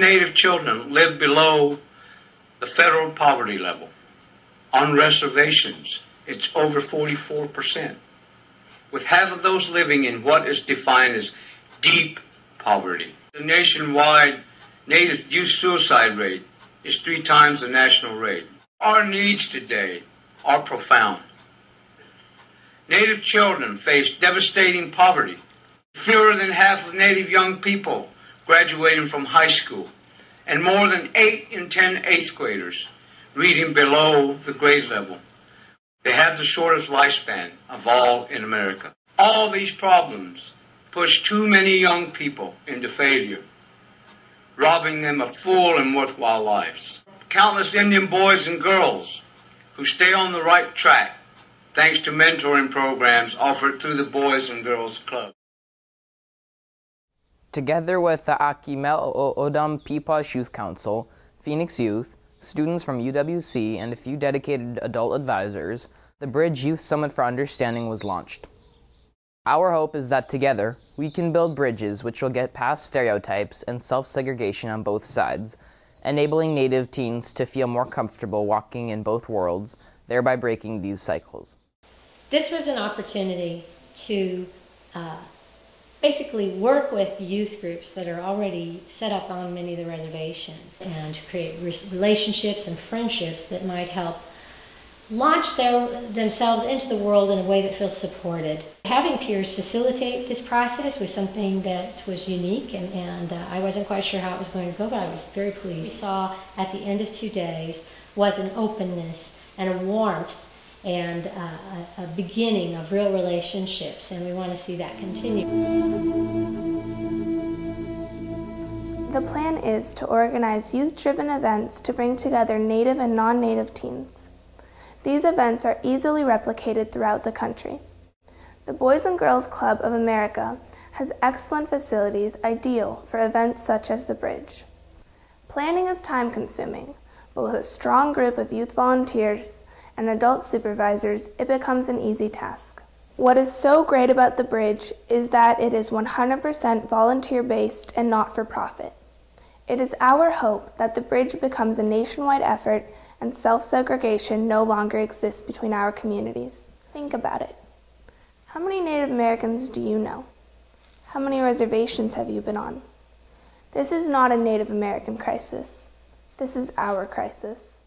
Native children live below the federal poverty level. On reservations, it's over 44%, with half of those living in what is defined as deep poverty. The nationwide Native youth suicide rate is three times the national rate. Our needs today are profound. Native children face devastating poverty. Fewer than half of Native young people graduating from high school, and more than 8 in 10 eighth graders reading below the grade level. They have the shortest lifespan of all in America. All these problems push too many young people into failure, robbing them of full and worthwhile lives. Countless Indian boys and girls who stay on the right track thanks to mentoring programs offered through the Boys and Girls Club. Together with the Akimel O'odham Pee-Posh Youth Council, Phoenix Youth, students from UWC, and a few dedicated adult advisors, the Bridge Youth Summit for Understanding was launched. Our hope is that together we can build bridges which will get past stereotypes and self segregation on both sides, enabling Native teens to feel more comfortable walking in both worlds, thereby breaking these cycles. This was an opportunity to uh, basically work with youth groups that are already set up on many of the reservations and create relationships and friendships that might help launch their, themselves into the world in a way that feels supported. Having peers facilitate this process was something that was unique, and, and uh, I wasn't quite sure how it was going to go, but I was very pleased. We saw at the end of two days was an openness and a warmth and uh, a, a beginning of real relationships, and we want to see that continue. The plan is to organize youth driven events to bring together Native and non Native teens. These events are easily replicated throughout the country. The Boys and Girls Club of America has excellent facilities ideal for events such as the Bridge. Planning is time consuming, but with a strong group of youth volunteers and adult supervisors, it becomes an easy task. What is so great about the Bridge is that it is 100% volunteer based and not for profit. It is our hope that the Bridge becomes a nationwide effort and self segregation no longer exists between our communities. Think about it. How many Native Americans do you know? How many reservations have you been on? This is not a Native American crisis. This is our crisis.